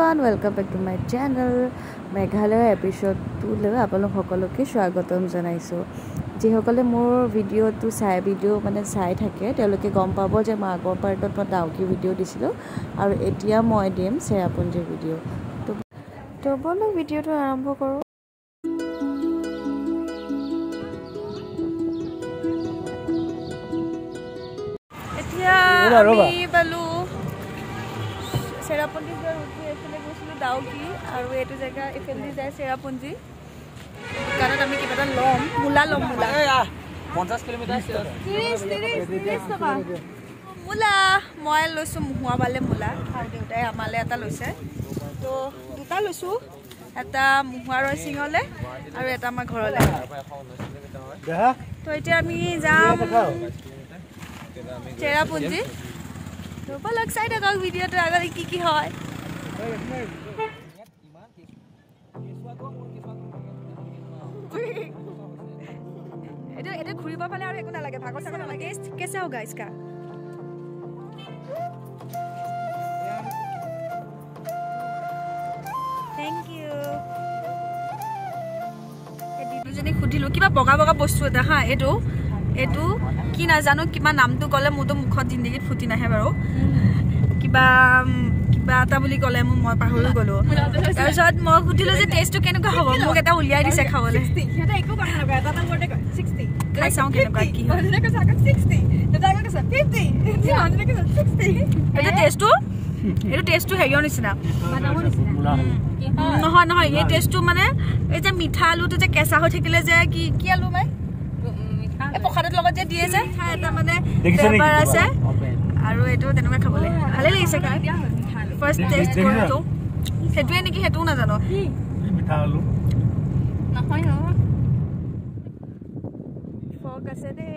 One welcome back to my channel মেঘালয়ৰ এপিছ'ডটোলৈ আপোনালোক সকলোকে স্বাগতম জনাইছোঁ। যিসকলে মোৰ ভিডিঅ'টো চাই ভিডিঅ' মানে চাই থাকে তেওঁলোকে গম পাব যে মই আগৰ পাৰ্টত মই ডাউকি ভিডিঅ' দিছিলোঁ আৰু এতিয়া মই দিম চেৰাপুঞ্জীৰ ভিডিঅ' তো তো ব'লক ভিডিঅ'টো আৰম্ভ কৰোঁ। এতিয়া আমি পালোঁ চেৰাপুঞ্জী যোৱাৰ উঠি এইফালে গৈছিলোঁ ডাউকি আৰু এইটো জেগা এইফালেদি যায় চেৰাপুঞ্জী। দোকানত আমি কিবা এটা ল'ম মূলা ল'ম মূলা। পঞ্চাছ কিলোমিটাৰ ত্ৰিছ ত্ৰিছ ত্ৰিছ টকা। মূলা মই লৈছোঁ মোহোৱাবালে মূলা। আৰু দেউতাই আমালৈ এটা লৈছে। তো দুটা লৈছোঁ। এটা মোহোৱা ৰয়চিঙলৈ আৰু এটা আমাৰ ঘৰলৈ। তো এতিয়া আমি যাম চেৰাপুঞ্জী। তো ব'লক চাই থাকক ভিডিঅ'টো আগতে কি কি হয়। একো নালাগে ভাগৰ চাগৰ নালাগে। কেঁচা হোগা ইচকা থেংক ইউ দুজনীক সুধিলোঁ কিবা বগা বগা বস্তু এটা হা এইটো। এইটো কি নাজানো কিবা নামটো ক'লে মোৰতো মুখত জিন্দগীত ফুটি নাহে বাৰু। কিবা কিবা এটা বুলি ক'লে মোক মই পাহৰি গ'লো। তাৰপিছত মই সুধিলোঁ যে টেষ্টটো কেনেকুৱা হ'ব? মোক এটা উলিয়াই দিছে খাবলৈ। খাই চাওঁ কেনেকুৱা কি হয়। এইটো টেষ্টটো এইটো টেষ্টটো হেৰিয়ৰ নিচিনা। নহয় নহয় এই টেষ্টটো মানে এই যে মিঠা আলুটো যে কেঁচা হৈ থাকিলে যে কি কি আলু মাই? এই প্ৰসাদৰ লগত যে দিয়ে যে এটা মানে ফ্লেভাৰ আছে। আৰু এইটো তেনেকুৱা খাবলৈ। ভালে লাগিছে খাই। ফাৰ্ষ্ট টেষ্ট কৰিছোঁ সেইটোৱে নেকি সেইটোও নাজানো। মিঠা আলু? ফগ আছে দেই।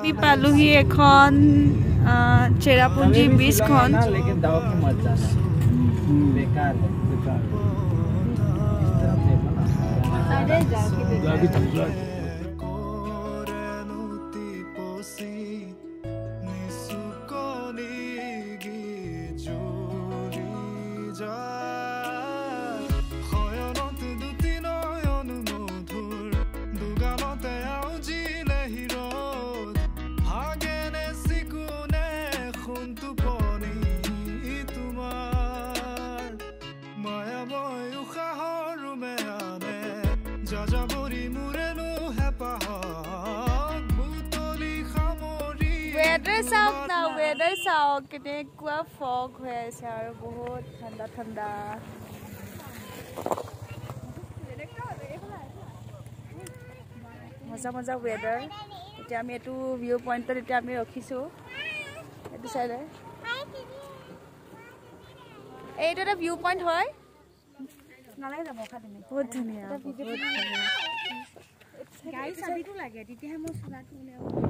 আমি পালোহি এখন চেৰাপুঞ্জী বিচখন বেকাৰ চাওক না ৱেডাৰ চাওক কেনেকুৱা ফগ হৈ আছে আৰু বহুত ঠাণ্ডা ঠাণ্ডা মজা মজা ৱেডাৰ এতিয়া আমি এইটো ভিউ পইণ্টত এতিয়া আমি ৰখিছোঁ এইটো চাইডে এইটো এটা ভিউ পইণ্ট হয় বহুত ধুনীয়া বহুত ধুনীয়া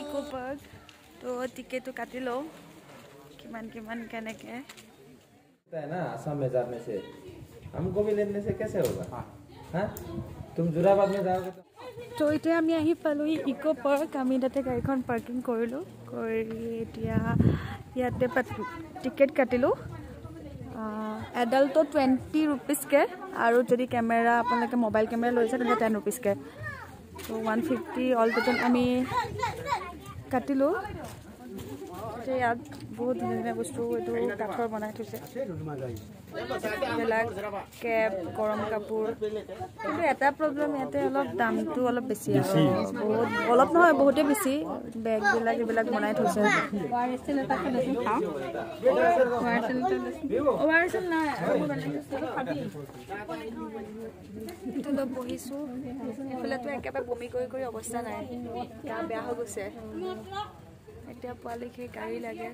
ইক' পাৰ্ক তো টিকেটটো কাটি লওঁ কিমান কিমান কেনেকৈ है ना असम में जाने से हमको भी लेने से कैसे होगा हाँ तुम जुराबाद में जाओगे तो তো এতিয়া আমি আহি পালোহি ইক' পাৰ্ক আমি তাতে গাড়ীখন পাৰ্কিং কৰিলোঁ কৰি এতিয়া ইয়াতে টিকেট কাটিলোঁ এডাল্টত টুৱেণ্টি ৰুপিজকৈ আৰু যদি কেমেৰা আপোনালোকে মোবাইল কেমেৰা লৈছে তেন্তে টেন ৰুপিজকৈ ত' ওৱান ফিফটি অল টোটেল আমি কাটিলোঁ। ইয়াত বহুত ধুনীয়া ধুনীয়া বস্তু এইটো কাঠৰ বনাই থৈছে। এইবিলাক কেপ গৰম কাপোৰ। কিন্তু এটা প্ৰব্লেম ইয়াতে অলপ দামটো অলপ বেছি আৰু। বহুত অলপ নহয় বহুতেই বেছি। বেগবিলাক এইবিলাক বনাই থৈছে। বহিছোঁ এইফালেতো একেবাৰে বমি কৰি কৰি অৱস্থা নাই। গা বেয়া হৈ গৈছে। এতিয়া পোৱালিখিনি গাড়ী লাগে।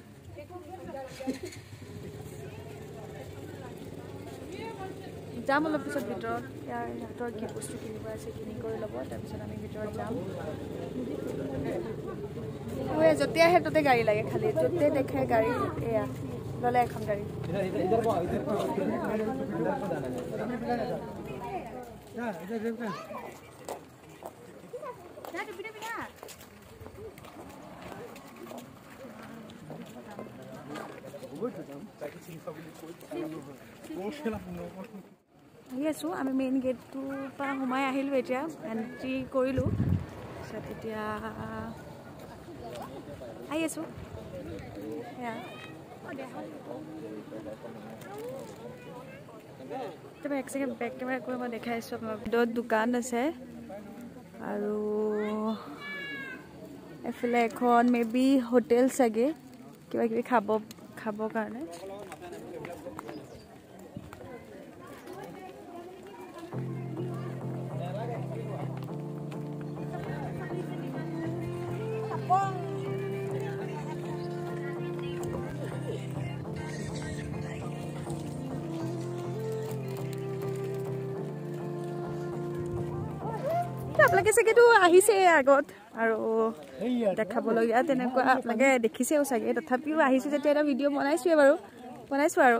যাম অলপ পিছত ভিতৰত। ইয়াৰ সিহঁতৰ কি বস্তু কিনিব আছে কিনি কৰি ল'ব তাৰপিছত আমি ভিতৰত যাম। য'তে আহে ত'তে গাড়ী লাগে খালি য'তে দেখে গাড়ী এয়া ল'লে এখন গাড়ী। আহি আছোঁ আমি মেইন গেটটোৰ পৰা সোমাই আহিলোঁ এতিয়া এণ্ট্ৰি কৰিলোঁ। তাৰপিছত এতিয়া আহি আছোঁ। এক ছেকেণ্ড বেক কেমেৰা কৰি মই দেখাইছোঁ আপোনাৰ ভিতৰত দোকান আছে। আৰু এফালে এখন মেবি হোটেল চাগে কিবা কিবি খাব খাবৰ কাৰণে। আপোনালোকে চাগেতো আহিছে আগত আৰু দেখাবলগীয়া তেনেকুৱা আপোনালোকে দেখিছেও চাগে। তথাপিও আহিছোঁ যেতিয়া এটা ভিডিঅ' বনাইছোৱে বাৰু। বনাইছোঁ আৰু।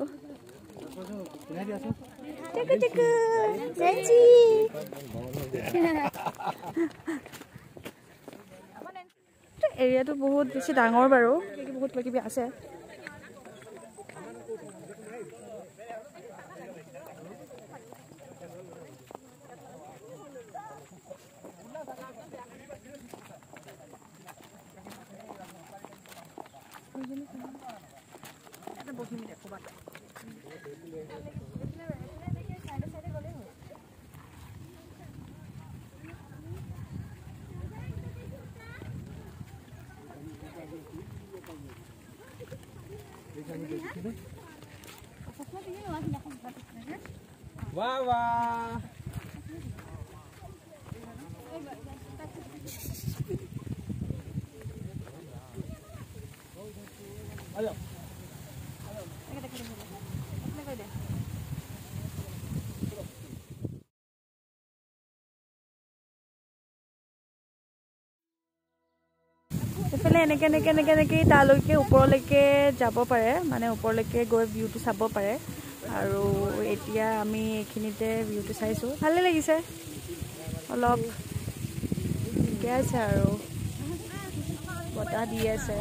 এৰিয়াটো বহুত বেছি ডাঙৰ বাৰু। বহুত কিবা কিবি আছে। বহিমদে ক'ৰবাত Ayo. এইফালে এনেকে এনেকে এনেকে এনেকে তালৈকে ওপৰলৈকে যাব পাৰে। মানে ওপৰলৈকে গৈ ভিউটো চাব পাৰে। আৰু এতিয়া আমি এইখিনিতে ভিউটো চাইছোঁ। ভালে লাগিছে। অলপ ঠিকে আছে আৰু। বতাহ দি আছে।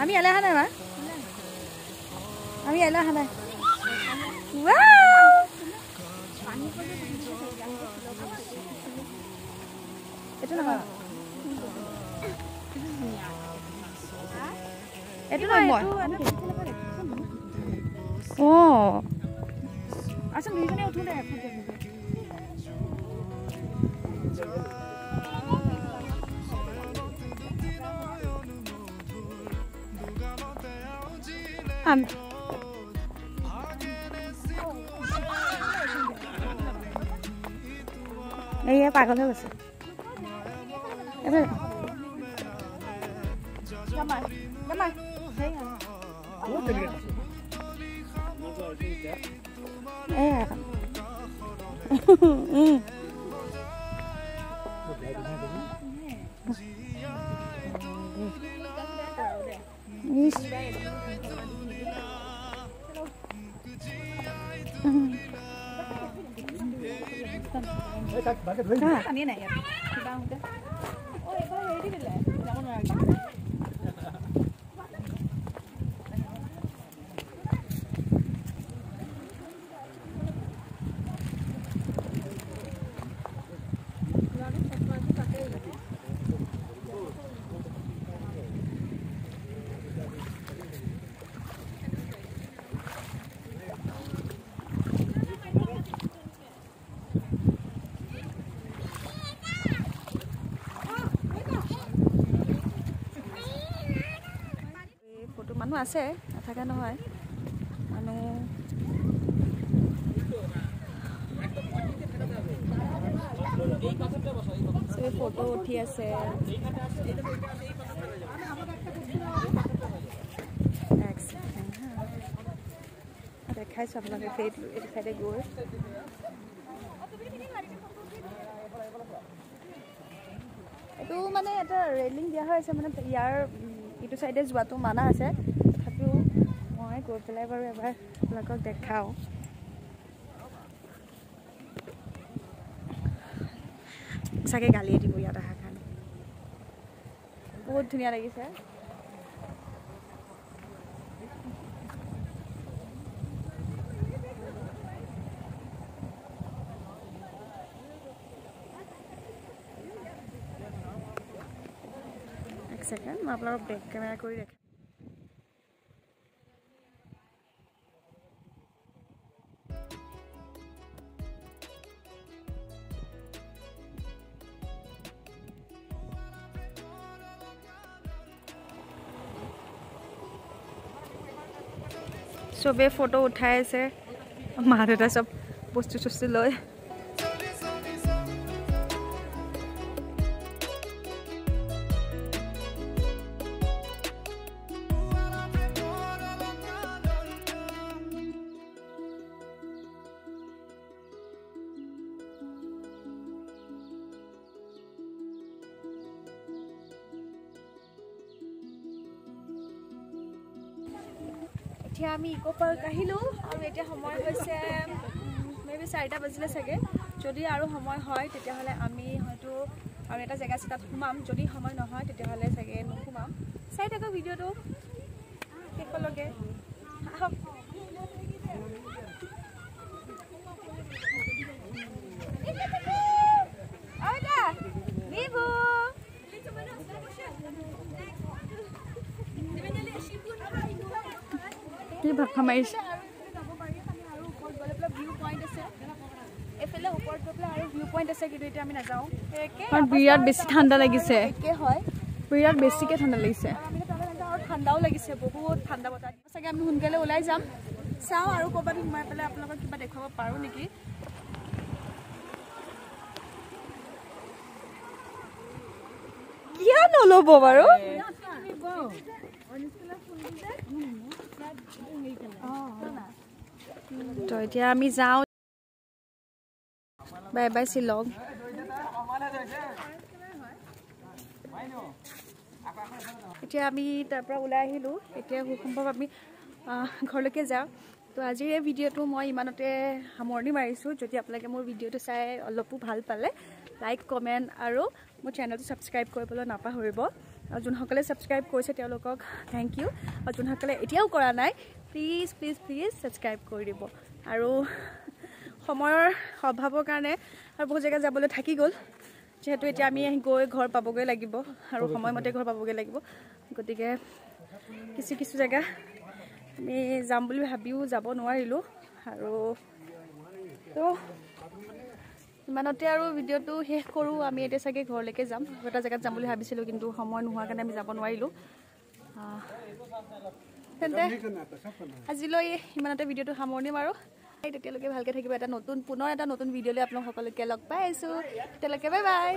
আমি ইয়ালৈ অহা নাই মা আমি ইয়ালৈ অহা নাই Wow! এইটো নহয় এইটো নহয় মই অঁ আচ্ছা দুইজনে উঠো দে আম এইয়া পাগল হৈ গৈছে এইফালে জামাই eh ايه ايش Tak, bagus. Tak, ni ini dia আছে নাথাকা নহয়। মানুহ ফটো উঠি আছে। দেখাইছোঁ আপোনালোকে সেইটো এইটো চাইডে গৈ। এইটো মানে এটা ৰেলিং দিয়া হৈ আছে মানে ইয়াৰ ইটো চাইডে যোৱাটো মানা আছে। মই গৈ পেলাই বাৰু এবাৰ আপোনালোকক দেখাওঁ। চাগে গালিয়ে দিব ইয়াত অহাৰ কাৰণে। বহুত ধুনীয়া লাগিছে। এক ছেকেণ্ড মই আপোনালোকক বেক কেমেৰা কৰি দেখাম। চবেই ফটো উঠাই আছে। মা দেউতা চব বস্তু চস্তু লৈ এতিয়া আমি ইক' পাৰ্ক আহিলোঁ। আৰু এতিয়া সময় হৈছে মে বি চাৰিটা বাজিলে চাগে। যদি আৰু সময় হয় তেতিয়াহ'লে আমি হয়তো আৰু এটা জেগা তাত সোমাম। যদি সময় নহয় তেতিয়াহ'লে চাগে নোসোমাম। চাই থাকক ভিডিঅ'টো। শেষলৈকে আহক বিভু। কি ভাষা মাৰিছে এইফালে ওপৰত গৈ পেলাই আৰু ভিউ পইণ্ট আছে কিন্তু এতিয়া আমি নাযাওঁ কাৰণ বিৰাট বেছি ঠাণ্ডা লাগিছে। বিৰাট ঠাণ্ডা লাগিছে। ঠাণ্ডাও লাগিছে বহুত ঠাণ্ডা বতাহ চাগে আমি সোনকালে ওলাই যাম চাওঁ আৰু ক'ৰবাত সোমাই পেলাই আপোনালোকক কিবা দেখুৱাব পাৰোঁ নেকি কিয় নল'ব বাৰু? তো এতিয়া আমি যাওঁ। Bye bye Shillong. এতিয়া আমি তাৰ পৰা ওলাই আহিলোঁ। এতিয়া খুব সম্ভৱ আমি ঘৰলৈকে যাওঁ। তো আজিৰ এই ভিডিঅ'টো মই ইমানতে সামৰণি মাৰিছোঁ। যদি আপোনালোকে মোৰ ভিডিঅ'টো চাই অলপো ভাল পালে লাইক কমেণ্ট আৰু মোৰ চেনেলটো ছাবস্ক্ৰাইব কৰিবলৈ নাপাহৰিব। আৰু যোনসকলে ছাবস্ক্ৰাইব কৰিছে তেওঁলোকক থেংক ইউ আৰু যোনসকলে এতিয়াও কৰা নাই প্লিজ প্লিজ প্লিজ ছাবস্ক্ৰাইব কৰি দিব। আৰু সময়ৰ অভাৱৰ কাৰণে আৰু বহুত জেগাত যাবলৈ থাকি গ'ল। যিহেতু এতিয়া আমি গৈ ঘৰ পাবগৈ লাগিব আৰু সময়মতে ঘৰ পাবগৈ লাগিব। গতিকে কিছু কিছু জেগা আমি যাম বুলি ভাবিও যাব নোৱাৰিলোঁ। আৰু তো ইমানতে আৰু ভিডিঅ'টো শেষ কৰোঁ। আমি এতিয়া চাগে ঘৰলৈকে যাম। এটা জেগাত যাম বুলি ভাবিছিলোঁ কিন্তু সময় নোহোৱাৰ কাৰণে আমি যাব নোৱাৰিলোঁ। তেন্তে আজিলৈ ইমানতে ভিডিঅ'টো সামৰণি মাৰোঁ। তেতিয়ালৈকে ভালকৈ থাকিব এটা নতুন পুনৰ এটা নতুন ভিডিঅ'লৈ আপোনালোক সকলোকে লগ পাই আছোঁ। তেতিয়ালৈকে বাই বাই